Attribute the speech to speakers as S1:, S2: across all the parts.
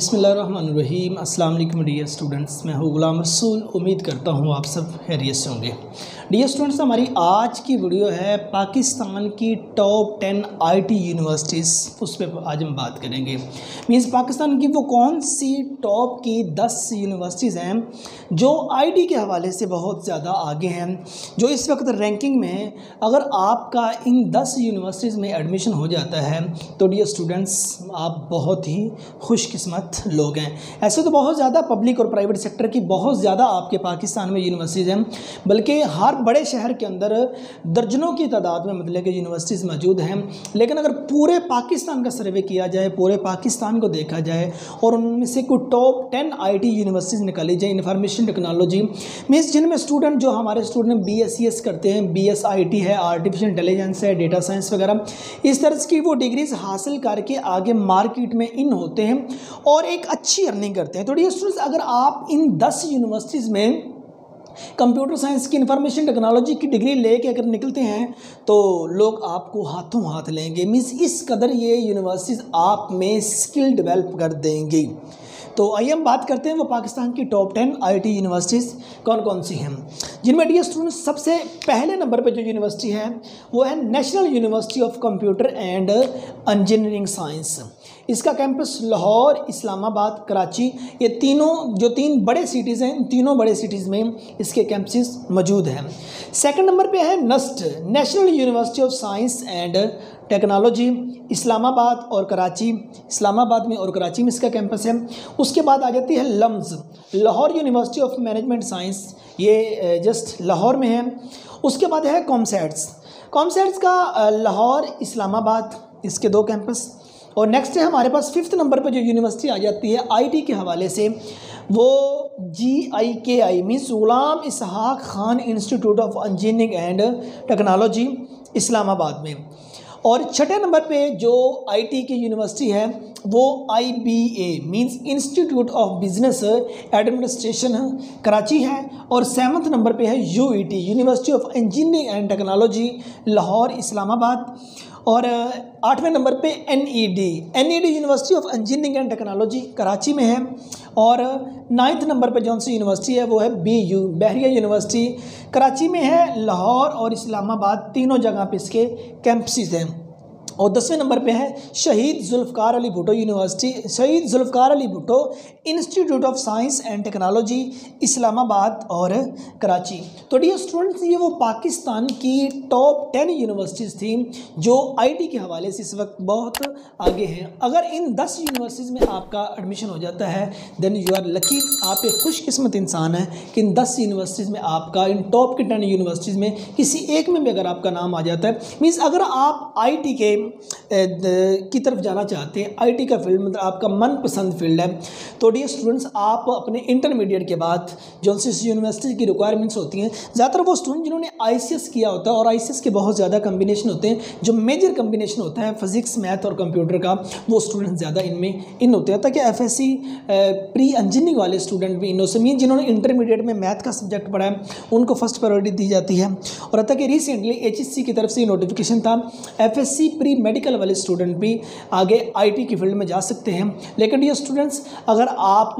S1: बिसमीम वालेकुम dear students, मैं हूँ गुलाम रसूल। उम्मीद करता हूँ आप सब खैरियत से होंगे। डियर स्टूडेंट्स, हमारी आज की वीडियो है पाकिस्तान की टॉप टेन आईटी यूनिवर्सिटीज़। उस पर आज हम बात करेंगे। मीन्स पाकिस्तान की वो कौन सी टॉप की दस यूनिवर्सिटीज़ हैं, जो आईटी के हवाले से बहुत ज़्यादा आगे हैं, जो इस वक्त रैंकिंग में हैं। अगर आपका इन दस यूनिवर्सिटीज़ में एडमिशन हो जाता है तो डियर स्टूडेंट्स, आप बहुत ही खुशकस्मत लोग हैं। ऐसे तो बहुत ज़्यादा पब्लिक और प्राइवेट सेक्टर की बहुत ज़्यादा आपके पाकिस्तान में यूनिवर्सिटीज़ हैं। बल्कि हर बड़े शहर के अंदर दर्जनों की तादाद में मतलब कि यूनिवर्सिटीज़ मौजूद हैं। लेकिन अगर पूरे पाकिस्तान का सर्वे किया जाए, पूरे पाकिस्तान को देखा जाए और उनमें से कोई टॉप टेन आईटी यूनिवर्सिटीज़ निकाली जाए इंफॉर्मेशन टेक्नोलॉजी मीन्स जिनमें स्टूडेंट जो हमारे स्टूडेंट बी एस करते हैं बी एस आई टी है आर्टिफिशियल इंटेलिजेंस है डेटा साइंस वगैरह, इस तरह की वो डिग्रीज हासिल करके आगे मार्केट में इन होते हैं। और एक अच्छी अर्निंग करते हैं। तो ये स्टूडेंट्स अगर आप इन दस यूनिवर्सिटीज़ में कंप्यूटर साइंस की इंफॉर्मेशन टेक्नोलॉजी की डिग्री लेके अगर निकलते हैं तो लोग आपको हाथों हाथ लेंगे। मीन्स इस कदर ये यूनिवर्सिटीज़ आप में स्किल डेवलप कर देंगी। तो आइए हम बात करते हैं वो पाकिस्तान की टॉप टेन आईटी यूनिवर्सिटीज़ कौन कौन सी हैं। जिनमें डी स्टूडेंट सबसे पहले नंबर पर जो यूनिवर्सिटी है, वो है national university of computer and engineering science इसका कैंपस लाहौर, इस्लामाबाद, कराची, ये तीनों, जो तीन बड़े सिटीज़ हैं, तीनों बड़े सिटीज़ में इसके कैंपसेस मौजूद हैं। सेकंड नंबर पे है NUST national university of science and technology, Islamabad और कराची, इस्लामाबाद में और कराची में इसका कैंपस है। उसके बाद आ जाती है LUMS. Lahore university of management science ये जस्ट लाहौर में है। उसके बाद है कॉमसेट्स। कॉमसेट्स का लाहौर, इस्लामाबाद, इसके दो कैंपस और नेक्स्ट है हमारे पास फिफ्थ नंबर पर जो यूनिवर्सिटी आ जाती है आईटी के हवाले से। वो G I K I means Ghulam Ishaq Khan institute of engineering and technology Islamabad में। और छठे नंबर पे जो आईटी की यूनिवर्सिटी है, वो IBA means institute of business administration Karachi है और सेवन्थ नंबर पे है UET university of engineering and technology Lahore Islamabad और आठवें नंबर पे N E D N E D university of engineering and technology Karachi में है और, नाइन्थ नंबर पे जौन सी यूनिवर्सिटी है, वो है B U Bahria university. Karachi में है, लाहौर और इस्लामाबाद, तीनों जगह पे इसके कैंपसिस हैं। और दसवें नंबर पे है शहीद Zulfiqar Ali Bhutto university, Shaheed Zulfikar Ali Bhutto institute of science and technology, Islamabad और कराची। तो डियर स्टूडेंट्स ये वो पाकिस्तान की टॉप टेन यूनिवर्सिटीज़ थी जो आईटी के हवाले से इस वक्त बहुत आगे हैं। अगर इन दस यूनिवर्सिटीज़ में आपका एडमिशन हो जाता है देन यू आर लकी आप एक खुशकस्मत इंसान है कि इन दस यूनिवर्सिटीज़ में आपका, इन टॉप के टेन यूनिवर्सिटीज़ में किसी एक में भी अगर आपका नाम आ जाता है। मीन्स अगर आप आईटी के की तरफ़ जाना चाहते हैं। आईटी का फ़ील्ड मतलब आपका मनपसंद फ़ील्ड है। तो डी स्टूडेंट्स आप अपने इंटरमीडिएट के बाद जो यूनिवर्सिटी की रिक्वायरमेंट्स होती हैं, ज़्यादातर वो स्टूडेंट जिन्होंने आईसीएस किया होता है और आईसीएस के बहुत ज़्यादा कम्बिनेशन होते हैं, जो मेजर कम्बिनेशन होता है फिज़िक्स मैथ और कंप्यूटर का, वो स्टूडेंट ज़्यादा इनमें इन होते हैं। ताकि एफ़ प्री इंजीनियरिंग वाले स्टूडेंट भी इन मीन जिन्होंने इंटरमीडिएट में मैथ का सब्जेक्ट पढ़ा है, उनको फ़र्स्ट प्रायोरिटी दी जाती है। और अतः कि रिसेंटली एचएससी की तरफ़ से नोटिफिकेशन था एफ़ प्री मेडिकल वाले स्टूडेंट भी आगे आईटी की फ़ील्ड में जा सकते हैं। लेकिन ये स्टूडेंट्स अगर आप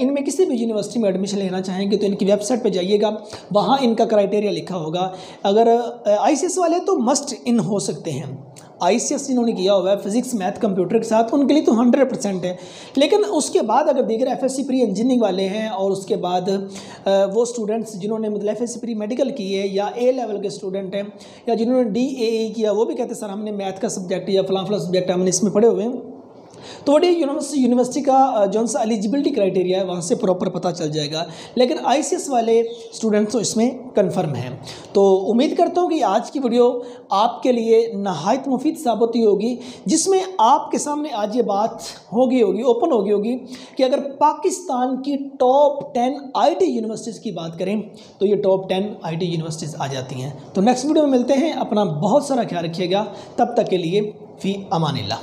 S1: इनमें किसी भी यूनिवर्सिटी में एडमिशन लेना चाहेंगे तो इनकी वेबसाइट पर जाइएगा। वहाँ इनका क्राइटेरिया लिखा होगा। अगर आई वाले तो मस्ट इन हो सकते हैं। आई सी एस जिन्होंने किया हुआ है फिजिक्स मैथ कंप्यूटर के साथ, उनके लिए तो हंड्रेड परसेंट है। लेकिन उसके बाद अगर देख रहे F S C pre engineering वाले हैं, और उसके बाद वो स्टूडेंट्स जिन्होंने मतलब F S C pre medical की है, या ए लेवल के स्टूडेंट हैं, या जिन्होंने डी ए किया, वो भी कहते सर, हमने मैथ का सब्जेक्ट या फलां फला सब्जेक्ट हमने इसमें पढ़े हुए हैं। तो वही यूनिवर्सिटी यूनिवर्सिटी का जो एलिजिबिलिटी क्राइटेरिया है, वहाँ से प्रॉपर पता चल जाएगा। लेकिन आईसीएस वाले स्टूडेंट्स तो इसमें कन्फर्म हैं। तो उम्मीद करता हूँ कि आज की वीडियो आपके लिए नहायत मुफीद साबित होगी, जिसमें आपके सामने आज ये बात होगी होगी ओपन होगी होगी कि अगर पाकिस्तान की टॉप टेन आई यूनिवर्सिटीज़ की बात करें तो ये टॉप टेन आई यूनिवर्सिटीज़ आ जाती हैं। तो नेक्स्ट वीडियो में मिलते हैं। अपना बहुत सारा ख्याल रखिएगा। तब तक के लिए फ़ी अमानिल्ला